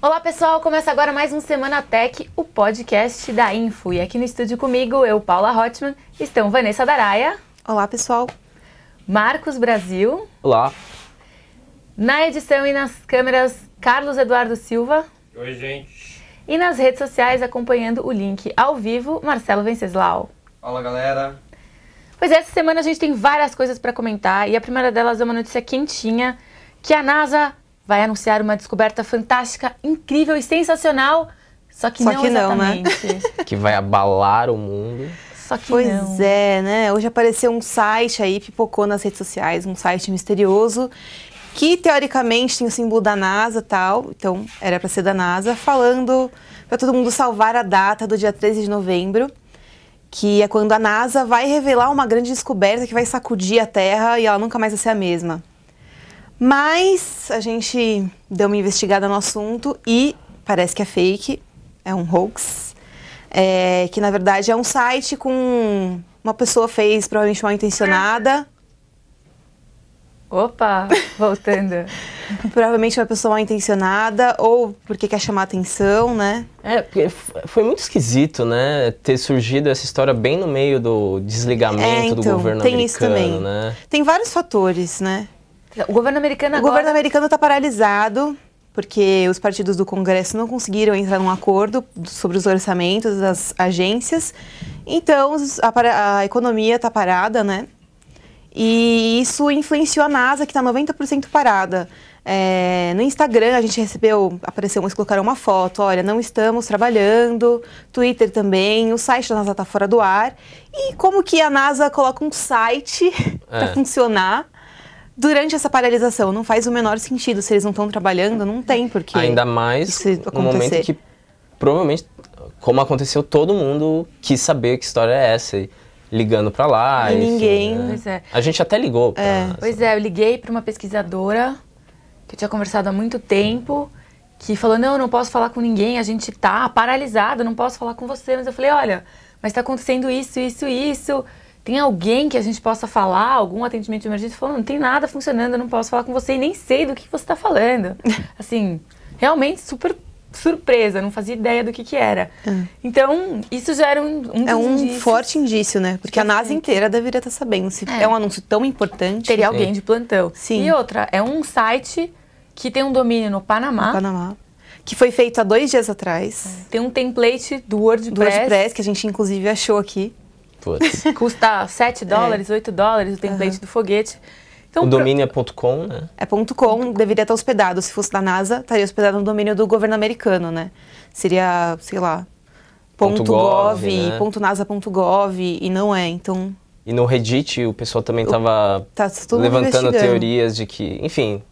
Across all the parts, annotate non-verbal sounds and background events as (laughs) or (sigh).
Olá pessoal, começa agora mais um Semana Tech, o podcast da Info. E aqui no estúdio comigo, eu, Paula Hotman, estão Vanessa Daraia. Olá pessoal. Marcos Brasil. Olá. Na edição e nas câmeras, Carlos Eduardo Silva. Oi, gente. E nas redes sociais, acompanhando o link ao vivo, Marcelo Venceslau. Fala galera. Pois é, essa semana a gente tem várias coisas para comentar e a primeira delas é uma notícia quentinha que a NASA vai anunciar uma descoberta fantástica, incrível e sensacional. Só que Só não que não, né? (laughs) Que vai abalar o mundo. Só que Pois não. é, né? Hoje apareceu um site aí, pipocou nas redes sociais, um site misterioso, que teoricamente tem o símbolo da NASA e tal, então era para ser da NASA, falando para todo mundo salvar a data do dia 13 de novembro, que é quando a NASA vai revelar uma grande descoberta que vai sacudir a Terra e ela nunca mais vai ser a mesma. Mas a gente deu uma investigada no assunto e parece que é fake, é um hoax. É, que na verdade é um site com uma pessoa fez provavelmente mal intencionada, Opa, voltando. (laughs) provavelmente uma pessoa mal intencionada ou porque quer chamar atenção, né? É, porque foi muito esquisito, né? Ter surgido essa história bem no meio do desligamento É, do então, governo tem isso americano, também. né? Tem vários fatores, né? O governo americano O agora... governo americano está paralisado porque os partidos do Congresso não conseguiram entrar num acordo sobre os orçamentos das agências. Então, a, para- a economia está parada, né? E isso influenciou a NASA, que está 90% parada. É, no Instagram, a gente recebeu, apareceu, eles colocaram uma foto, olha, não estamos trabalhando. Twitter também, o site da NASA está fora do ar. E como que a NASA coloca um site (laughs) para É. funcionar durante essa paralisação? Não faz o menor sentido. Se eles não estão trabalhando, não tem porque Ainda mais no momento que provavelmente, como aconteceu, todo mundo quis saber que história é essa. E ligando pra lá. E enfim, ninguém- né? Pois é. A gente até ligou pra É. Pois é, eu liguei para uma pesquisadora que eu tinha conversado há muito tempo, que falou: não, eu não posso falar com ninguém, a gente tá paralisado, não posso falar com você. Mas eu falei: olha, mas está acontecendo isso, isso, isso. Tem alguém que a gente possa falar, algum atendimento de emergência? Falou: não tem nada funcionando, eu não posso falar com você e nem sei do que você está falando. (laughs) assim, realmente super surpresa, não fazia ideia do que que era. Então, isso já era um, um É um indícios. forte indício, né? Porque a NASA inteira deveria estar sabendo. Se É. é. um anúncio tão importante. Teria alguém de plantão. Sim. E outra, é um site que tem um domínio no Panamá. no Panamá. Que foi feito há dois dias atrás. Tem um template do WordPress. Do WordPress, que a gente inclusive achou aqui. Putz. (laughs) Custa 7 dólares, 8 dólares o template do foguete. Então, o pro- domínio é ponto .com, né? É ponto .com, deveria estar hospedado. Se fosse da NASA, estaria hospedado no domínio do governo americano, né? Seria, sei lá, Ponto ponto gov, .gov, né? ponto .nasa.gov, e não é. Então, E no Reddit o pessoal também tava tá levantando teorias de que, enfim,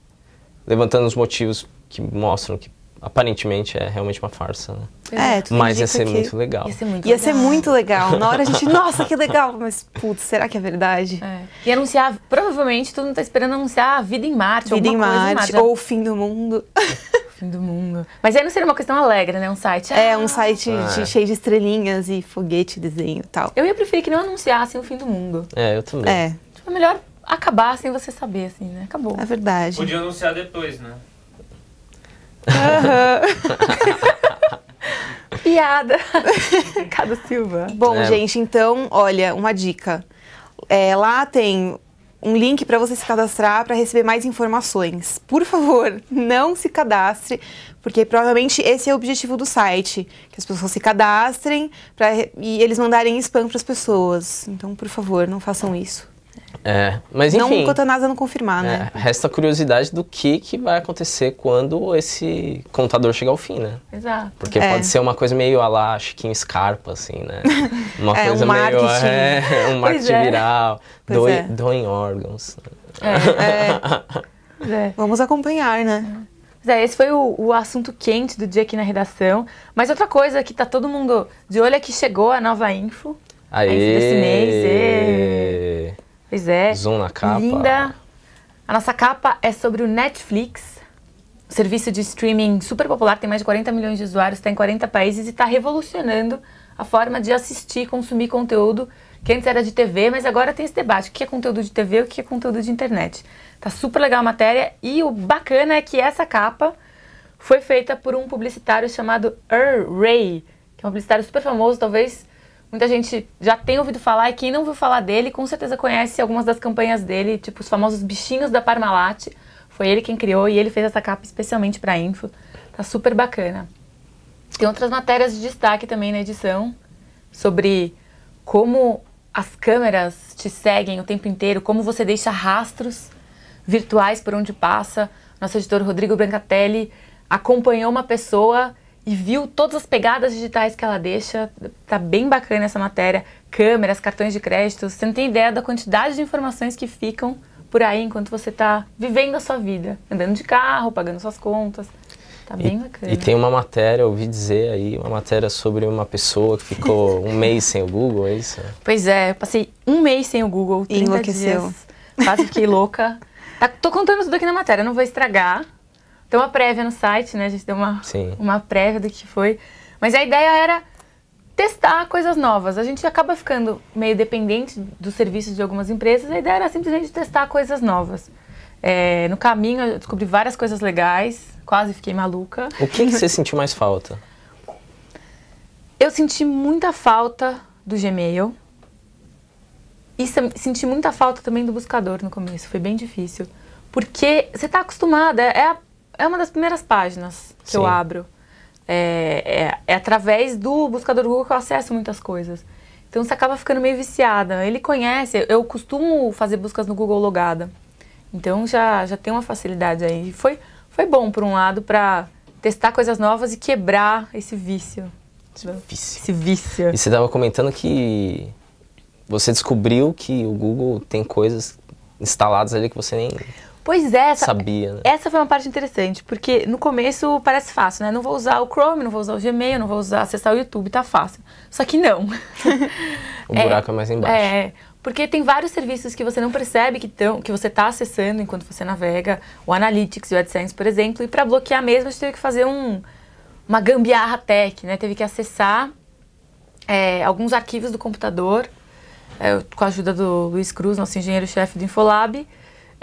levantando os motivos que mostram que aparentemente é realmente uma farsa, né? É, tudo Mas ia ser que muito legal. Ia ser muito Ia ser legal. muito legal. Na hora a gente, nossa, que legal. Mas, putz, será que é verdade? É. E anunciar, provavelmente todo mundo tá esperando anunciar a vida em Marte, Vida em alguma coisa Marte, já- ou o fim do mundo. (laughs) fim do mundo. Mas aí não seria uma questão alegre, né? Um site. É, ah, um site de- Ah. cheio de estrelinhas e foguete, desenho e tal. Eu ia preferir que não anunciassem o fim do mundo. É, eu também. É, Tipo, é melhor acabar sem você saber, assim, né? Acabou. é verdade. Podia anunciar depois, né? (laughs) Piada. (laughs) Cado Silva. Bom, É. gente, então, olha, uma dica. É, lá tem um link para você se cadastrar para receber mais informações. Por favor, não se cadastre, porque provavelmente esse é o objetivo do site, que as pessoas se cadastrem pra, re- e eles mandarem spam para as pessoas. Então, por favor, não façam isso. É, mas não enfim, enquanto a NASA não confirmar, né? é, resta a curiosidade do que, que vai acontecer quando esse contador chegar ao fim, né? Exato. Porque É. pode ser uma coisa meio a lá Chiquinho Scarpa, assim, né? (laughs) Uma É, um coisa meio. marketing. É, (laughs) um marketing é. viral. Pois Doe, é. Doem órgãos. É. (laughs) É, é. vamos acompanhar, né? Pois é, esse foi o, o assunto quente do dia aqui na redação. Mas outra coisa que tá todo mundo de olho é que chegou a nova info. Aê! desse mês. Pois é. Zoom na capa. Linda. A nossa capa é sobre o Netflix, um serviço de streaming super popular, tem mais de 40 milhões de usuários, está em 40 países e está revolucionando a forma de assistir e consumir conteúdo que antes era de TV, mas agora tem esse debate: o que é conteúdo de TV e o que é conteúdo de internet. Tá super legal a matéria e o bacana é que essa capa foi feita por um publicitário chamado Er Ray, que é um publicitário super famoso, talvez muita gente já tenha ouvido falar, e quem não ouviu falar dele, com certeza conhece algumas das campanhas dele, tipo os famosos bichinhos da Parmalat. Foi ele quem criou e ele fez essa capa especialmente para Info. Tá super bacana. Tem outras matérias de destaque também na edição sobre como as câmeras te seguem o tempo inteiro, como você deixa rastros virtuais por onde passa. Nosso editor Rodrigo Brancatelli acompanhou uma pessoa e viu todas as pegadas digitais que ela deixa. Tá bem bacana essa matéria. Câmeras, cartões de crédito. Você não tem ideia da quantidade de informações que ficam por aí enquanto você está vivendo a sua vida, andando de carro, pagando suas contas. Tá bem e, bacana. E tem uma matéria, eu ouvi dizer aí, uma matéria sobre uma pessoa que ficou (laughs) um mês sem o Google, é isso? Pois é, eu passei um mês sem o Google, 30 Enlouqueceu. dias. Quase fiquei louca. (laughs) Tá, tô contando tudo aqui na matéria, não vou estragar. Tem uma prévia no site, né? A gente deu uma, Sim. uma prévia do que foi. Mas a ideia era testar coisas novas. A gente acaba ficando meio dependente dos serviços de algumas empresas. A ideia era simplesmente testar coisas novas. É, no caminho eu descobri várias coisas legais, quase fiquei maluca. O que, que você sentiu mais falta? Eu senti muita falta do Gmail. E se- senti muita falta também do buscador no começo. Foi bem difícil. Porque você está acostumada. É, a- é uma das primeiras páginas que eu Sim. abro. É, é- é através do buscador Google que eu acesso muitas coisas. Então você acaba ficando meio viciada. Ele conhece. Eu costumo fazer buscas no Google logada. Então já, já tem uma facilidade aí. Foi, foi bom, por um lado, para testar coisas novas e quebrar esse vício. Vício. Esse vício. E você estava comentando que você descobriu que o Google tem coisas instaladas ali que você nem Pois é, essa, sabia, né? essa foi uma parte interessante, porque no começo parece fácil, né? Não vou usar o Chrome, não vou usar o Gmail, não vou usar acessar o YouTube, tá fácil. Só que não. (laughs) O buraco é, mais embaixo. É, porque tem vários serviços que você não percebe que, tão, que você está acessando enquanto você navega, o Analytics e o AdSense, por exemplo, e para bloquear mesmo a gente teve que fazer um, uma gambiarra tech, né? Teve que acessar é, alguns arquivos do computador, é, com a ajuda do Luiz Cruz, nosso engenheiro-chefe do Infolab,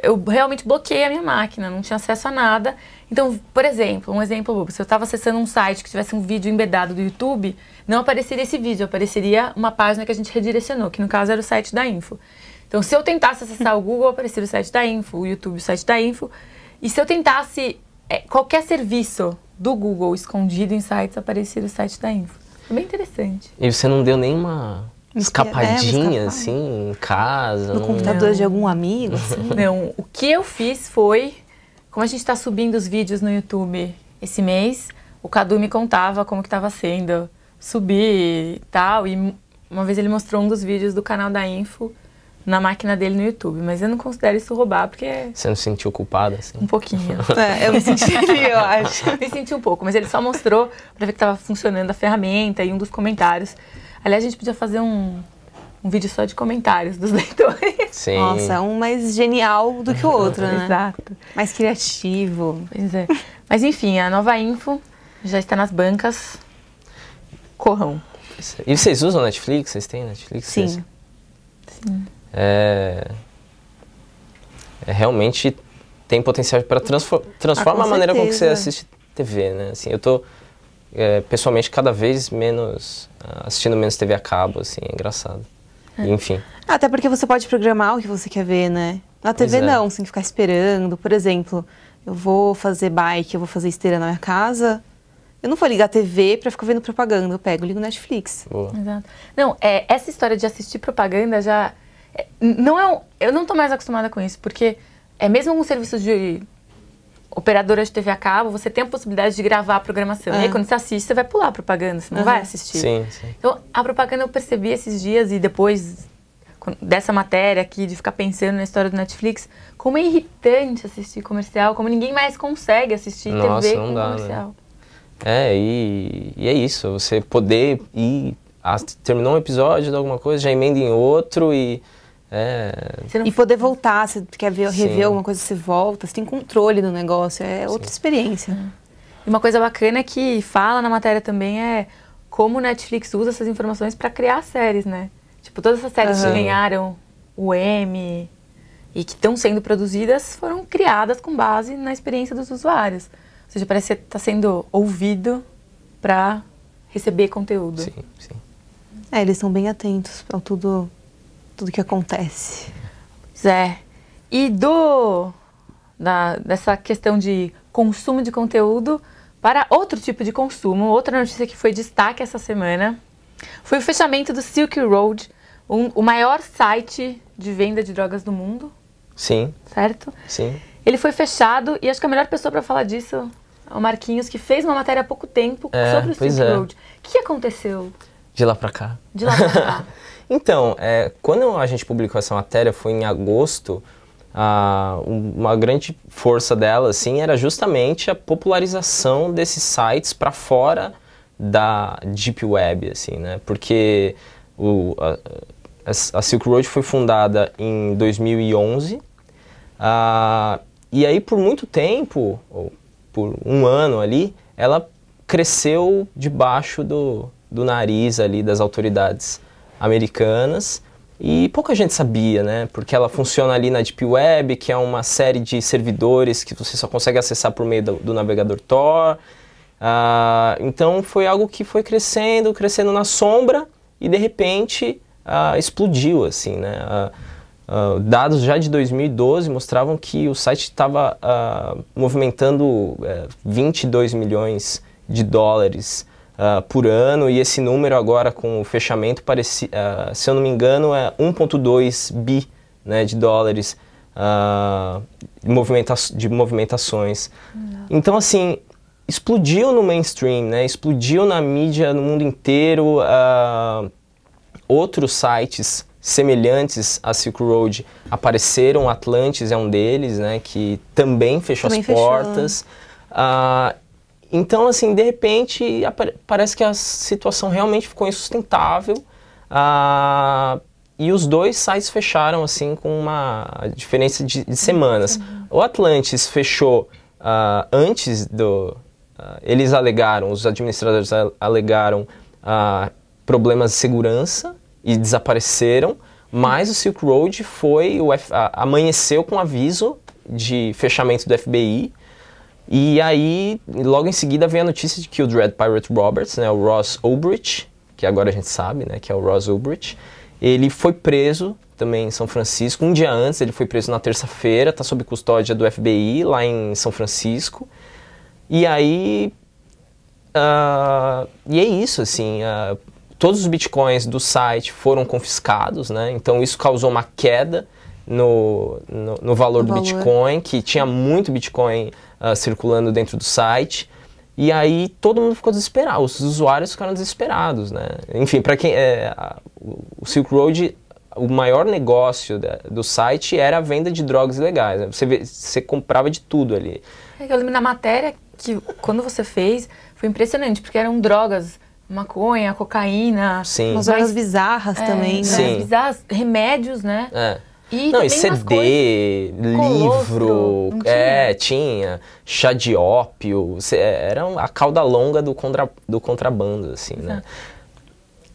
eu realmente bloqueei a minha máquina, não tinha acesso a nada. Então, por exemplo, um exemplo se eu estava acessando um site que tivesse um vídeo embedado do YouTube, não apareceria esse vídeo, apareceria uma página que a gente redirecionou, que no caso era o site da Info. Então, se eu tentasse acessar o Google, apareceria o site da Info, o YouTube, o site da Info. E se eu tentasse é, qualquer serviço do Google escondido em sites, apareceria o site da Info. Foi bem interessante. E você não deu nenhuma Esque- é, escapadinha, assim, em casa? No não- computador Não. de algum amigo, (laughs) assim. Não, o que eu fiz foi, como a gente está subindo os vídeos no YouTube esse mês, o Cadu me contava como que estava sendo subir e tal, e uma vez ele mostrou um dos vídeos do canal da Info na máquina dele no YouTube, mas eu não considero isso roubar, porque é Você não se sentiu culpada, assim? um pouquinho. (laughs) É, eu me sentiria, eu acho. (laughs) me senti um pouco, mas ele só mostrou para ver que estava funcionando a ferramenta e um dos comentários. Aliás, a gente podia fazer um, um vídeo só de comentários dos (laughs) leitores. Sim. Nossa, um mais genial do que o outro, né? Exato. Mais criativo. Pois é. Mas enfim, a nova info já está nas bancas. Corram. E vocês usam Netflix? Vocês têm Netflix? Sim. Vocês- Sim. É... é realmente tem potencial para transformar Ah, a maneira como que você assiste TV, né? Assim, eu tô é, pessoalmente cada vez menos ah, assistindo menos TV a cabo, assim, é engraçado. E, enfim, Até porque você pode programar o que você quer ver, né? Na TV é. não, você tem que ficar esperando. Por exemplo, eu vou fazer bike, eu vou fazer esteira na minha casa. Eu não vou ligar a TV pra ficar vendo propaganda. Eu pego ligo Netflix. boa. Exato. Não, é, essa história de assistir propaganda já. é, não é um- eu não tô mais acostumada com isso, porque é mesmo um serviço de operadora de TV a cabo, você tem a possibilidade de gravar a programação. É. E aí, quando você assiste, você vai pular a propaganda, você não Aham. vai assistir. Sim, sim. Então, a propaganda eu percebi esses dias e depois dessa matéria aqui, de ficar pensando na história do Netflix, como é irritante assistir comercial, como ninguém mais consegue assistir Nossa, TV não com dá, né? comercial. É, e, e é isso, você poder ir. ah, terminou um episódio de alguma coisa, já emenda em outro e. É, Você não E poder voltar, se quer ver, Sim. rever alguma coisa, você volta. Você tem controle do negócio. É outra experiência. E uma coisa bacana que fala na matéria também é como o Netflix usa essas informações para criar séries, né? Tipo, todas essas séries que Aham. ganharam o Emmy e que estão sendo produzidas foram criadas com base na experiência dos usuários. seja, parece que você está sendo ouvido para receber conteúdo. Sim, sim. É, eles são bem atentos a tudo, tudo que acontece. Pois é. E do da, dessa questão de consumo de conteúdo para outro tipo de consumo, outra notícia que foi destaque essa semana foi o fechamento do Silk Road, um- o maior site de venda de drogas do mundo, Sim, certo? sim. Ele foi fechado e acho que a melhor pessoa para falar disso é o Marquinhos, que fez uma matéria há pouco tempo É, sobre o Silk é. Road. O que aconteceu De lá pra cá. de lá pra cá? (laughs) Então, é, quando a gente publicou essa matéria, foi em agosto, um- uma grande força dela, assim, era justamente a popularização desses sites para fora da Deep Web, assim, né? Porque o, a, a- a Silk Road foi fundada em 2011, ah, e aí por muito tempo, por um ano ali, ela cresceu debaixo do, do nariz ali das autoridades americanas e pouca gente sabia, né? Porque ela funciona ali na Deep Web, que é uma série de servidores que você só consegue acessar por meio do, do navegador Tor. Ah, então foi algo que foi crescendo, crescendo na sombra e de repente ah, explodiu, assim, né? Ah, dados já de 2012 mostravam que o site estava ah, movimentando eh, 22 milhões de dólares ah, por ano e esse número agora com o fechamento parecia, ah, se eu não me engano, é 1,2 bi né, de dólares ah, de, movimenta de movimentações. Então, assim, explodiu no mainstream, né? explodiu na mídia no mundo inteiro. ah, outros sites semelhantes a Silk Road apareceram, Atlantis é um deles, né, que também fechou Também as fechou. portas. Ah, então, assim, de repente, parece que a situação realmente ficou insustentável. ah, e os dois sites fecharam, assim, com uma diferença de, de semanas. O Atlantis fechou ah, antes do... ah, eles alegaram, os administradores alegaram problemas de segurança e desapareceram, mas o Silk Road foi, o F- amanheceu com aviso de fechamento do FBI, e aí, logo em seguida, veio a notícia de que o Dread Pirate Roberts, né, o Ross Ulbricht, que agora a gente sabe, né, que é o Ross Ulbricht, ele foi preso também em São Francisco. Um dia antes, ele foi preso na terça-feira, está sob custódia do FBI lá em São Francisco. E aí, ah, e é isso, assim, ah, todos os bitcoins do site foram confiscados, né? Então isso causou uma queda no, no, no valor No do valor. Bitcoin, que tinha muito Bitcoin ah, circulando dentro do site. E aí todo mundo ficou desesperado, os usuários ficaram desesperados, né? Enfim, para quem é, a- o Silk Road, o maior negócio da- do site era a venda de drogas ilegais. né? Você, vê- você comprava de tudo ali. É que eu lembro na matéria que quando você fez, foi impressionante, porque eram drogas, maconha, cocaína. Sim. Umas Mas- horas bizarras é, também, né? Sim. bizarras, remédios, né? É. E não, e CD, livro, tinha? é, tinha, chá de ópio, cê- era a cauda longa do, contra, do contrabando, assim, né?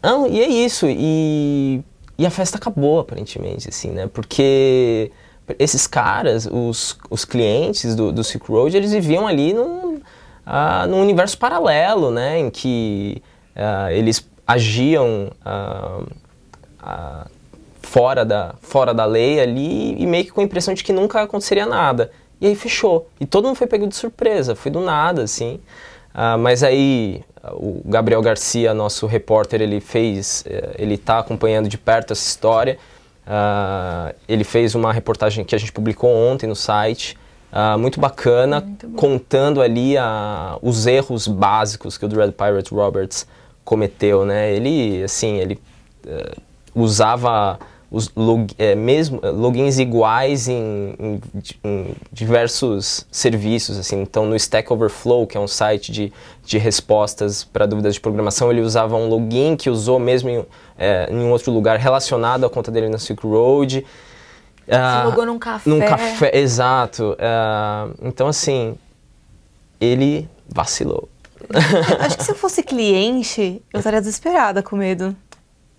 Não, e é isso, e, e a festa acabou, aparentemente, assim, né? Porque esses caras, os, os clientes do, do Silk Road, eles viviam ali num, ah, num universo paralelo, né? Em que ah, eles agiam ah, ah, fora, da, fora da lei ali e meio que com a impressão de que nunca aconteceria nada. E aí fechou. E todo mundo foi pego de surpresa, foi do nada, assim. Ah, mas aí o Gabriel Garcia, nosso repórter, ele fez, eh, ele está acompanhando de perto essa história. Ah, ele fez uma reportagem que a gente publicou ontem no site, ah, muito bacana, Muito contando ali ah, os erros básicos que o Dread Pirate Roberts cometeu, né? Ele, assim, ele eh, usava os log, eh, mesmo, eh, logins iguais em, em em diversos serviços, assim. Então, no Stack Overflow, que é um site de, de respostas para dúvidas de programação, ele usava um login que usou mesmo em, eh, em um outro lugar relacionado à conta dele na Silk Road. Ah, Se logou num café. num café, exato. Ah, então, assim, ele vacilou. (laughs) Acho que se eu fosse cliente, eu estaria desesperada com medo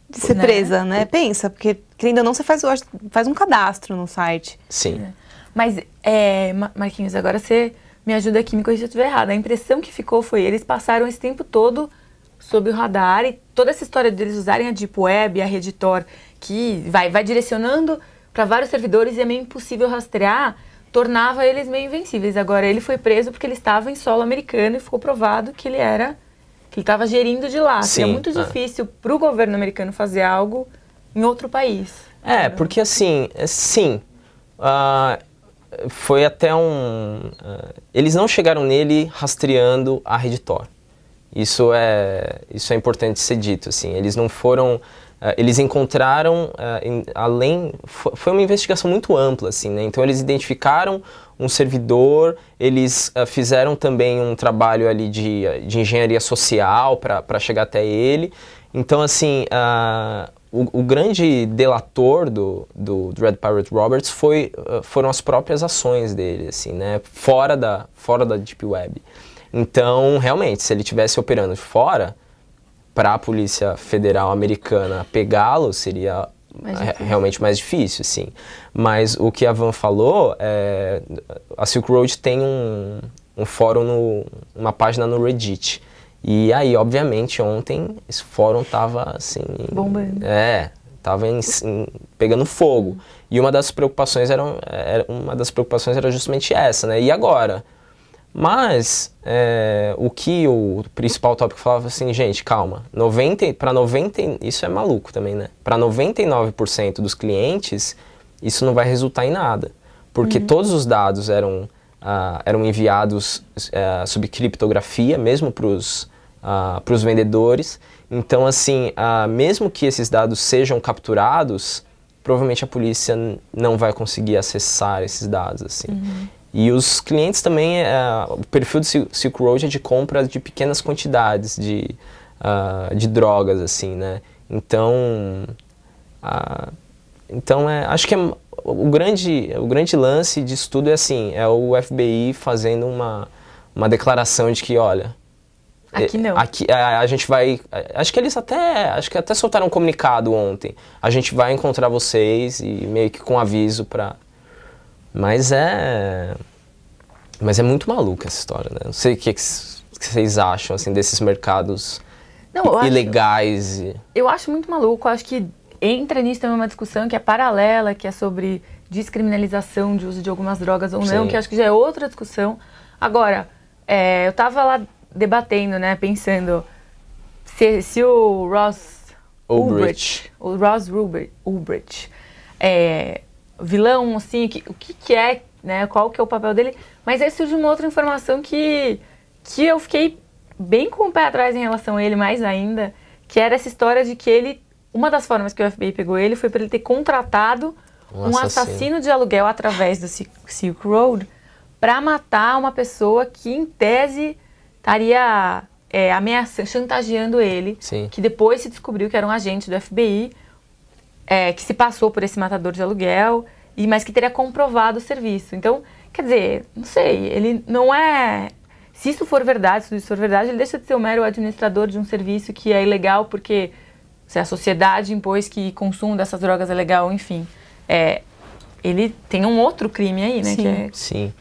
de ser Né? presa, né? Pensa, porque querendo ou não, você faz, faz um cadastro no site. Sim. Mas, é, Ma- Marquinhos, agora você me ajuda aqui, me corrija se eu estiver errada. A impressão que ficou foi eles passaram esse tempo todo sob o radar e toda essa história deles usarem a Deep Web, a rede Tor, que vai, vai direcionando para vários servidores e é meio impossível rastrear, tornava eles meio invencíveis. Agora, ele foi preso porque ele estava em solo americano e ficou provado que ele era que ele estava gerindo de lá. Sim, é muito é. difícil para o governo americano fazer algo em outro país. É, porque assim, sim, ah, foi até um. ah, eles não chegaram nele rastreando a rede Tor. Isso é, isso é importante ser dito. Assim, eles não foram. ah, eles encontraram, ah, em- além. fo- Foi uma investigação muito ampla, assim, né? Então eles identificaram um servidor, eles ah, fizeram também um trabalho ali de, de engenharia social para chegar até ele. Então, assim, o, o grande delator do, do Dread Pirate Roberts foi, ah, foram as próprias ações dele, assim, né? Fora da, fora da Deep Web. Então, realmente, se ele tivesse operando fora, para a Polícia Federal Americana pegá-lo seria Mais difícil. realmente mais difícil, sim. Mas o que a Van falou, é, a Silk Road tem um, um fórum, no, uma página no Reddit. E aí, obviamente, ontem esse fórum tava assim... Bombando. É, tava em- em- pegando fogo. E uma das preocupações era, era uma das preocupações era justamente essa, né? E agora? Mas é, o que o principal tópico falava assim, gente, calma, 90 para 90, isso é maluco também, né? Para 99% dos clientes, isso não vai resultar em nada, porque todos os dados eram ah, eram enviados ah, sob criptografia, mesmo para os para os vendedores. Então, assim, ah, mesmo que esses dados sejam capturados, provavelmente a polícia não vai conseguir acessar esses dados, assim. E os clientes também, eh, o perfil do Sil- Silk Road é de compra de pequenas quantidades de, ah, de drogas, assim, né? Então, ah, então é, acho que é o grande, o grande lance disso tudo é assim, é o FBI fazendo uma, uma declaração de que, olha, Aqui não. Aqui, a, a gente vai. Acho que eles até. Acho que até soltaram um comunicado ontem. A gente vai encontrar vocês e meio que com aviso pra. Mas é. Mas é muito maluca essa história, né? Não sei o que, que vocês acham, assim, desses mercados Não, eu acho- ilegais. E... Eu acho muito maluco, eu acho que entra nisso também uma discussão que é paralela, que é sobre descriminalização de uso de algumas drogas ou não, Sim. que acho que já é outra discussão. Agora, é, eu tava lá debatendo, né, pensando se, se o Ross Ulbricht. o Ross Ulbricht, Ulbricht é vilão, assim, o que, o que que é, né, qual que é o papel dele, mas aí surge uma outra informação que, que eu fiquei bem com o pé atrás em relação a ele, mais ainda, que era essa história de que ele, uma das formas que o FBI pegou ele foi para ele ter contratado Um um, assassino. assassino de aluguel através do Sil- Silk Road para matar uma pessoa que, em tese, estaria é, ameaçando, chantageando ele, Sim. que depois se descobriu que era um agente do FBI, é, que se passou por esse matador de aluguel, e mas que teria comprovado o serviço. Então, quer dizer, não sei, ele não é. Se isso for verdade, se isso for verdade, ele deixa de ser o mero administrador de um serviço que é ilegal porque se a sociedade impôs que consumo dessas drogas é legal, enfim. É, ele tem um outro crime aí, né? Sim. Que é, Sim.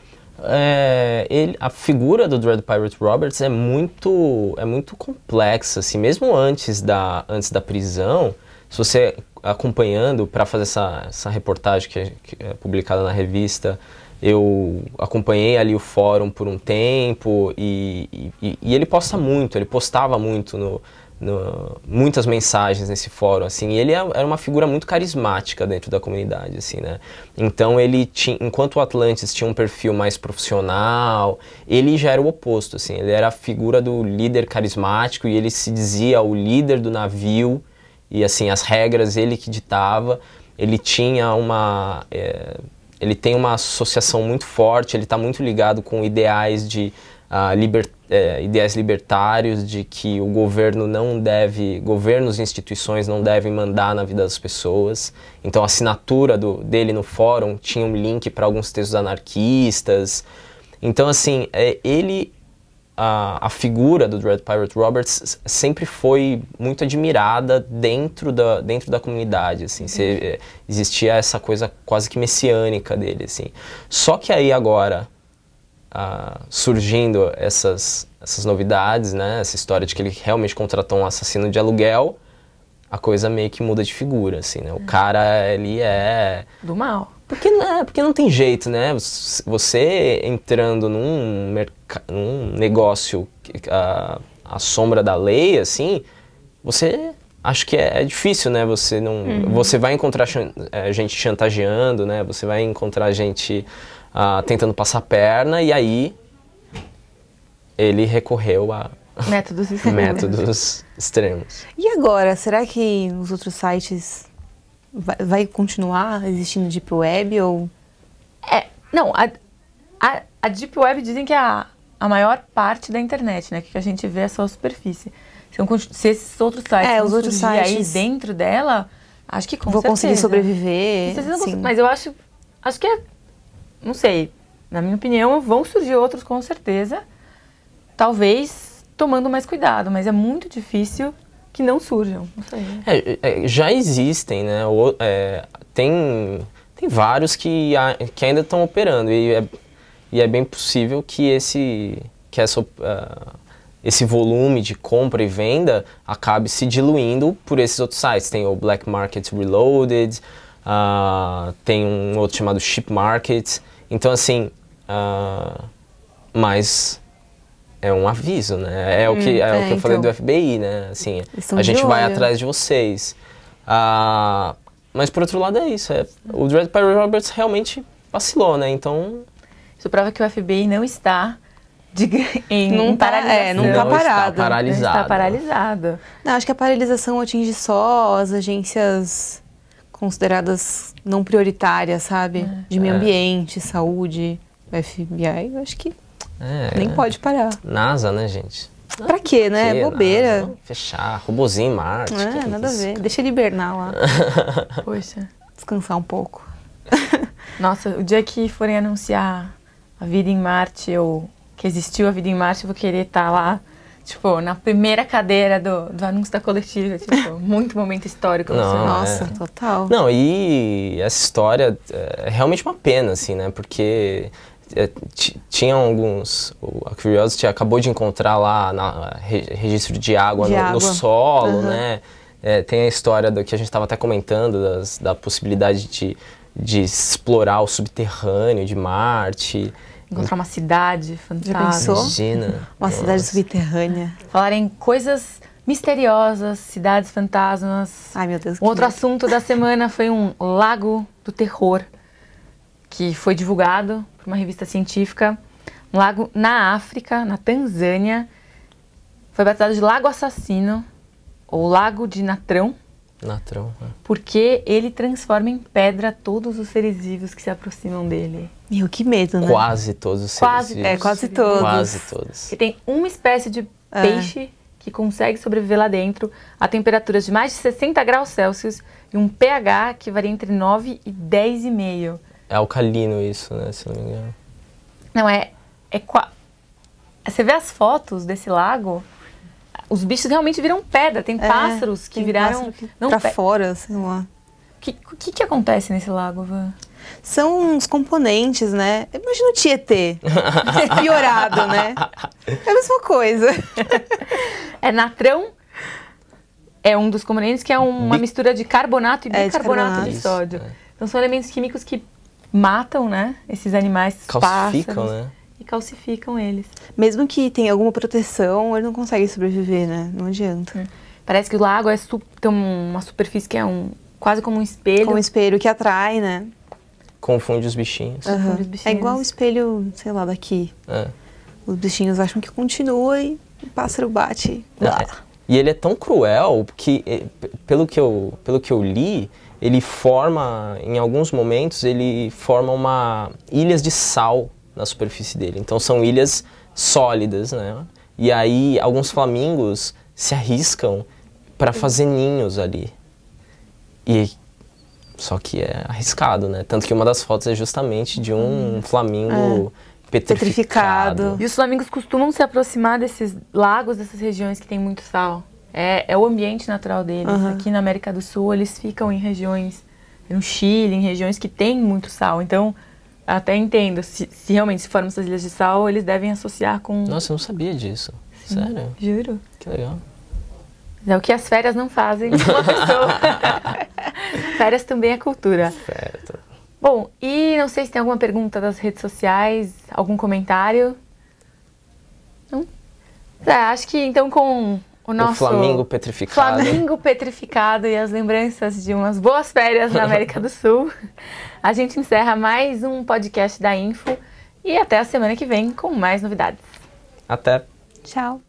É, ele, a figura do Dread Pirate Roberts é muito, é muito complexa, assim, mesmo antes da, antes da prisão, se você acompanhando para fazer essa, essa reportagem que é, que é publicada na revista, eu acompanhei ali o fórum por um tempo e, e, e ele posta muito, ele postava muito no, no- muitas mensagens nesse fórum, assim, e ele é- era uma figura muito carismática dentro da comunidade, assim, né? Então ele tinha, enquanto o Atlantis tinha um perfil mais profissional, ele já era o oposto, assim, ele era a figura do líder carismático e ele se dizia o líder do navio e assim as regras ele que ditava. Ele tinha uma eh, ele tem uma associação muito forte, ele está muito ligado com ideais de ah, liber- eh, ideais libertários, de que o governo não deve, governos e instituições não devem mandar na vida das pessoas. Então a assinatura do, dele no fórum tinha um link para alguns textos anarquistas. Então assim, eh, ele a, a figura do Dread Pirate Roberts sempre foi muito admirada dentro da, dentro da comunidade, assim, Cê, eh, existia essa coisa quase que messiânica dele, assim. Só que aí agora, ah, surgindo essas, essas novidades, né? Essa história de que ele realmente contratou um assassino de aluguel, a coisa meio que muda de figura, assim, né? O cara, ele é... Do mal. Porque, né, porque não tem jeito, né? Você- entrando num, merca- num negócio à, à sombra da lei, assim, você acho que é, é difícil, né? Você não, você vai encontrar chan- eh, gente chantageando, né? Você vai encontrar gente ah, tentando passar a perna e aí ele recorreu a Métodos (laughs) extremos. métodos extremos. E agora, será que os outros sites vai, vai continuar existindo Deep Web ou É, não, a, a, a Deep Web dizem que é a, a maior parte da internet, né? Que a gente vê é só a superfície. Se, conti- se esses outros sites É, os outros sites- aí dentro dela, acho que com vou certeza. conseguir sobreviver? Mas eu acho, acho que é, não sei, na minha opinião, vão surgir outros com certeza. Talvez tomando mais cuidado, mas é muito difícil que não surjam. Não sei. É, é, já existem, né? O- é, tem, tem vários que, que ainda estão operando e é, e é bem possível que esse, que essa, ah, esse volume de compra e venda acabe se diluindo por esses outros sites. Tem o Black Market Reloaded, ah, tem um outro chamado Ship Market. Então, assim, ah, mas é um aviso, né? É o que, é o é, que eu falei então. do FBI, né? Assim, a gente vai atrás de vocês. Ah, mas por outro lado é isso. É, o Dread Pirate Roberts realmente vacilou, né? Então. Isso prova que o FBI não está de, (laughs) em, Não tá- paralisação. é, não tá está parado. Não paralisado. está paralisado. Não, acho que a paralisação atinge só as agências consideradas não prioritárias, sabe? De meio É. ambiente, saúde, FBI, eu acho que É, nem pode parar. NASA, né, gente? Pra quê, né? Que Bobeira. Fechar, robozinho em Marte. que É, nada a isso? ver. Deixa ele hibernar lá, (laughs) Poxa. descansar um pouco. (laughs) Nossa, o dia que forem anunciar a vida em Marte ou que existiu a vida em Marte, eu vou querer estar lá, tipo, na primeira cadeira do, do anúncio da coletiva. Tipo, (laughs) muito momento histórico. Não, emocionante. Nossa, é. total. Não, e essa história é realmente uma pena, assim, né? Porque é, ti- tinham alguns. o- A Curiosity acabou de encontrar lá na re- registro de água, De no, no água. solo, Aham. né? É, tem a história do que a gente estava até comentando, das- da possibilidade de, de explorar o subterrâneo de Marte. Encontrar uma cidade fantasma. pensou? Imagina. Uma cidade Nossa. subterrânea. Falar em coisas misteriosas, cidades fantasmas. Ai, meu Deus. Um outro medo. assunto da semana foi um lago do terror, que foi divulgado por uma revista científica. Um lago na África, na Tanzânia. Foi batizado de Lago Assassino, ou Lago de Natrão, Natrão. né? porque ele transforma em pedra todos os seres vivos que se aproximam dele. Meu, que medo, né? Quase todos os Quase- seres É, vivos. quase todos. Quase todos. E tem uma espécie de É. peixe que consegue sobreviver lá dentro a temperaturas de mais de 60 graus Celsius e um pH que varia entre 9 e 10,5. É alcalino isso, né? Se eu não me engano. Não, é, é. qua- Você vê as fotos desse lago, os bichos realmente viram pedra. Tem É, pássaros que tem viraram. pássaro que- não, pra pe- fora, sei lá. O que, que, que acontece nesse lago, Van? São uns componentes, né? Imagina o Tietê. (laughs) Piorado, né? É a mesma coisa. (laughs) É natrão. É um dos componentes que é uma Bi- mistura de carbonato e É, de bicarbonato carbonato. de, Isso, sódio. é. Então são elementos químicos que matam, né? Esses animais, Calcificam, pássaros, né? E calcificam eles. Mesmo que tenha alguma proteção, ele não consegue sobreviver, né? Não adianta. Parece que o lago é su- tem uma superfície que é um quase como um espelho. Com um espelho que atrai, né? Confunde os bichinhos. Aham. os É bichinhos. igual o espelho, sei lá, daqui. É. Os bichinhos acham que continua e o pássaro bate. Não, é- E ele é tão cruel que, eh, pelo que, eu, pelo que eu li, ele forma, em alguns momentos, ele forma uma ilhas de sal na superfície dele. Então são ilhas sólidas, né? E aí alguns flamingos se arriscam para fazer ninhos ali. E só que é arriscado, né? Tanto que uma das fotos é justamente de um flamingo petrificado. Petrificado. E os flamingos costumam se aproximar desses lagos, dessas regiões que tem muito sal. É, é o ambiente natural deles. Aham. Aqui na América do Sul, eles ficam em regiões, no Chile, em regiões que tem muito sal. Então, até entendo. Se, se realmente se formos as Ilhas de Sal, eles devem associar com. Nossa, eu não sabia disso. Sério? Juro. Que legal. É o que as férias não fazem com uma pessoa. (laughs) férias também é cultura. Certo. Bom, e não sei se tem alguma pergunta das redes sociais, algum comentário. Não? É, acho que então com o nosso O Flamingo petrificado. Flamengo petrificado e as lembranças de umas boas férias na América do Sul, (laughs) a gente encerra mais um podcast da Info e até a semana que vem com mais novidades. Até. Tchau.